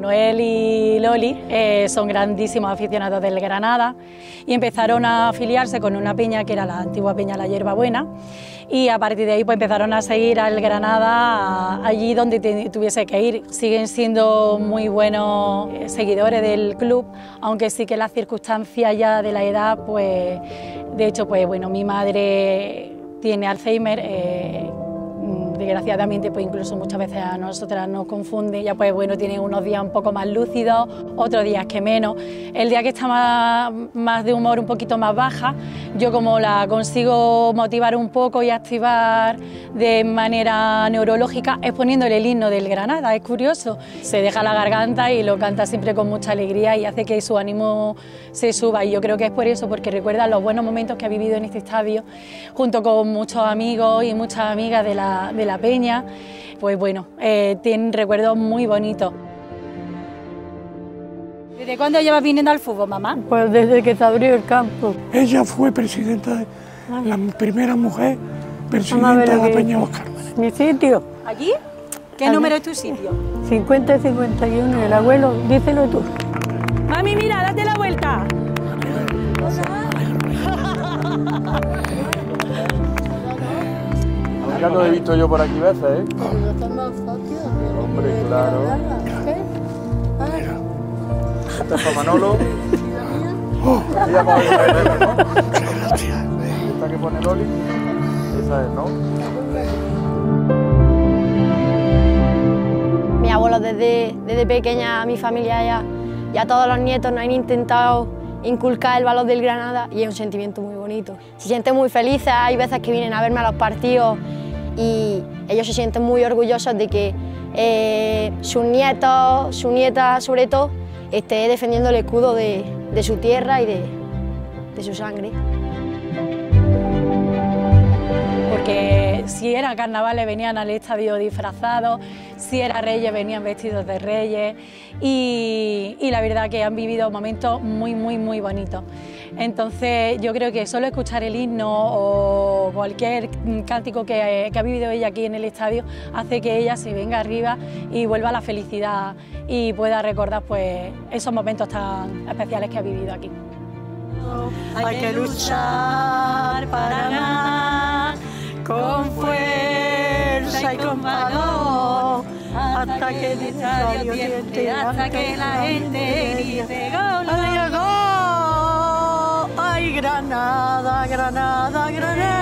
Manuel y Loli eh, son grandísimos aficionados del Granada y empezaron a afiliarse con una peña que era la antigua peña La Hierba Buena y a partir de ahí pues empezaron a seguir al Granada allí donde tuviese que ir. Siguen siendo muy buenos eh, seguidores del club, aunque sí que las circunstancias ya de la edad, pues de hecho pues bueno, mi madre tiene Alzheimer. Eh, desgraciadamente pues incluso muchas veces a nosotras nos confunde, ya pues bueno, tiene unos días un poco más lúcidos, otros días que menos. El día que está más, más de humor un poquito más baja, yo como la consigo motivar un poco y activar de manera neurológica es poniéndole el himno del Granada, es curioso, se deja la garganta y lo canta siempre con mucha alegría y hace que su ánimo se suba. Y yo creo que es por eso, porque recuerda los buenos momentos que ha vivido en este estadio junto con muchos amigos y muchas amigas de la, de la Peña, pues bueno, eh, tienen recuerdos muy bonitos. ¿Desde cuándo llevas viniendo al fútbol, mamá? Pues desde que se abrió el campo. Ella fue presidenta, de, la primera mujer presidenta de la Peña Cármenes. ¿Mi sitio? ¿Allí? ¿Qué número es tu sitio? 50 y 51, el abuelo, díselo tú. Mami, mira, date la vuelta. Ya lo he visto yo por aquí veces, ¿eh? Hombre, claro. Esta es para Manolo. Esta que pone Loli. Esa es, ¿no? Mi abuelo desde, desde pequeña, mi familia ya, ya todos los nietos nos han intentado inculcar el valor del Granada y es un sentimiento muy bonito. Se siente muy feliz, hay veces que vienen a verme a los partidos y ellos se sienten muy orgullosos de que eh, sus nietos, su nieta sobre todo, esté defendiendo el escudo de, su tierra y de, de su sangre. Si era carnavales venían al estadio disfrazados, si era reyes venían vestidos de reyes y, la verdad que han vivido momentos muy, muy, muy bonitos. Entonces yo creo que solo escuchar el himno o cualquier cántico que, ha vivido ella aquí en el estadio hace que ella se venga arriba y vuelva a la felicidad y pueda recordar pues, esos momentos tan especiales que ha vivido aquí. Hay que luchar para ganar con con valor hasta que el estadio hasta que la gente dice gol. Granada, Granada, Granada.